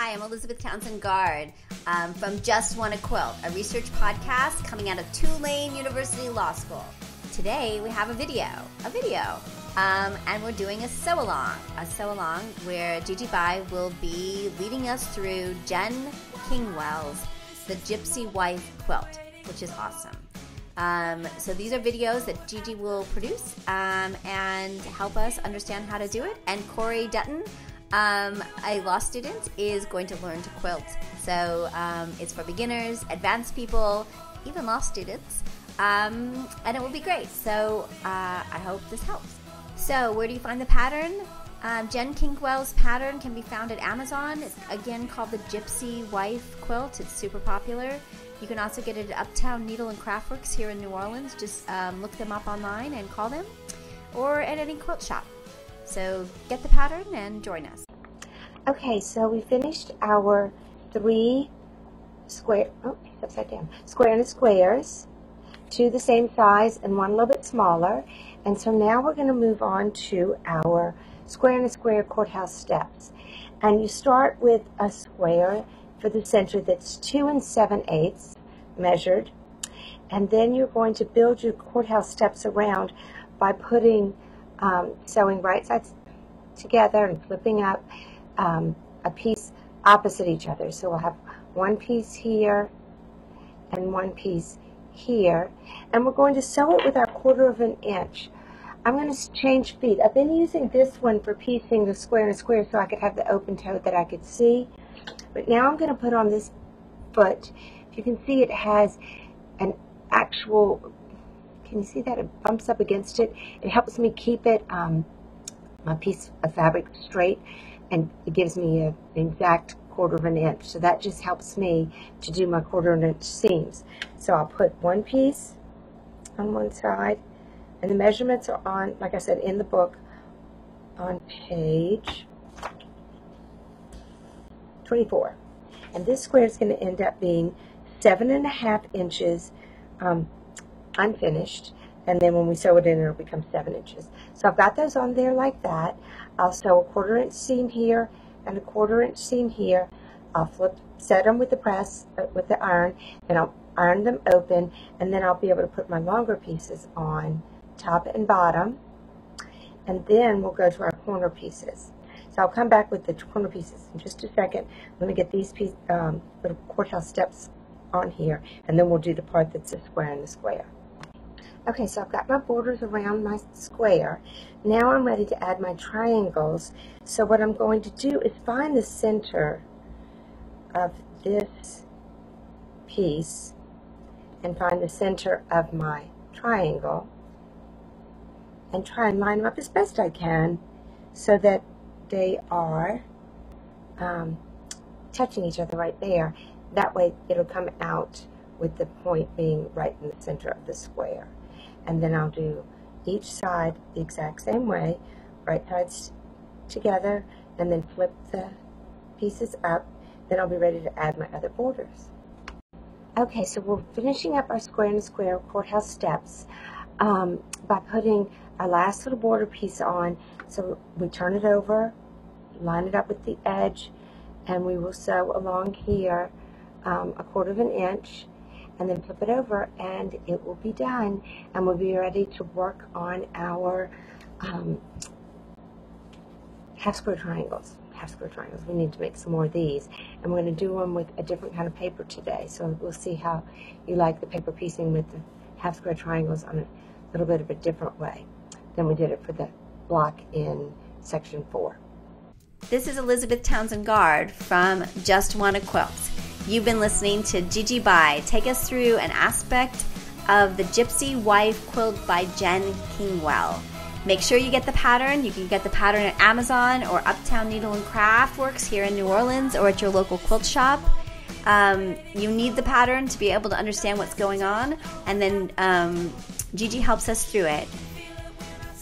Hi, I'm Elizabeth Townsend Gard um, from Just Wanna Quilt, a research podcast coming out of Tulane University Law School. Today we have a video, a video, um, and we're doing a sew along, a sew along where Gigi Bai will be leading us through Jen Kingwell's The Gypsy Wife Quilt, which is awesome. Um, so these are videos that Gigi will produce um, and help us understand how to do it. And Corey Dutton, um, a law student, is going to learn to quilt. So um, it's for beginners, advanced people, even law students, um, and it will be great. So uh, I hope this helps. So where do you find the pattern? Um, Jen Kingwell's pattern can be found at Amazon. It's again called the Gypsy Wife Quilt. It's super popular. You can also get it at Uptown Needle and Craftworks here in New Orleans. Just um, look them up online and call them, or at any quilt shop. So get the pattern and join us. Okay, so we finished our three square, oh, upside down, square and squares, two the same size and one a little bit smaller. And so now we're going to move on to our square and a square courthouse steps. And you start with a square for the center that's two and seven eighths measured. And then you're going to build your courthouse steps around by putting, um, sewing right sides together and flipping up um, a piece opposite each other. So we'll have one piece here and one piece here. And we're going to sew it with our quarter of an inch. I'm going to change feet. I've been using this one for piecing the square and a square so I could have the open toe that I could see. But now I'm going to put on this foot. If you can see it has an actual, can you see that? It bumps up against it. It helps me keep it, um, my piece of fabric straight and it gives me a, an exact quarter of an inch. So that just helps me to do my quarter of an inch seams. So I'll put one piece on one side and the measurements are on, like I said, in the book on page 24. And this square is going to end up being seven and a half inches um, unfinished. And then when we sew it in, it'll become seven inches. So I've got those on there like that. I'll sew a quarter inch seam here and a quarter inch seam here. I'll flip, set them with the press, uh, with the iron, and I'll iron them open, and then I'll be able to put my longer pieces on top and bottom. And then we'll go to our corner pieces. So I'll come back with the corner pieces in just a second. Let me get these piece, um, little courthouse steps on here, and then we'll do the part that's a square and a square. Okay, so I've got my borders around my square. Now I'm ready to add my triangles. So what I'm going to do is find the center of this piece and find the center of my triangle and try and line them up as best I can so that they are um, touching each other right there. That way it'll come out with the point being right in the center of the square. And then I'll do each side the exact same way, right sides together, and then flip the pieces up. Then I'll be ready to add my other borders. Okay, so we're finishing up our square and square courthouse steps um, by putting our last little border piece on. So we turn it over, line it up with the edge, and we will sew along here um, a quarter of an inch and then flip it over and it will be done. And we'll be ready to work on our um, half square triangles half square triangles. We need to make some more of these. And we're going to do one with a different kind of paper today. So we'll see how you like the paper piecing with the half square triangles on a little bit of a different way than we did it for the block in section four. This is Elizabeth Townsend Gard from Just Wanna Quilt. You've been listening to Gigi Bai take us through an aspect of the Gypsy Wife quilt by Jen Kingwell. Make sure you get the pattern. You can get the pattern at Amazon or Uptown Needle and Craft Works here in New Orleans or at your local quilt shop. Um, you need the pattern to be able to understand what's going on, and then um, Gigi helps us through it.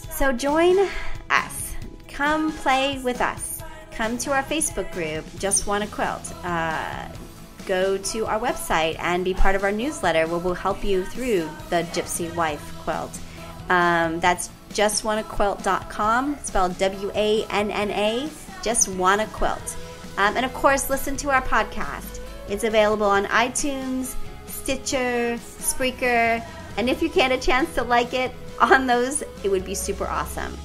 So join us. Come play with us. Come to our Facebook group, Just Wanna Quilt. Uh, go to our website and be part of our newsletter where we'll help you through the Gypsy Wife quilt. Um, that's justwannaquilt.com, spelled W A N N A, just wanna quilt. Um, and of course, listen to our podcast. It's available on iTunes, Stitcher, Spreaker, and if you can, a chance to like it on those, it would be super awesome.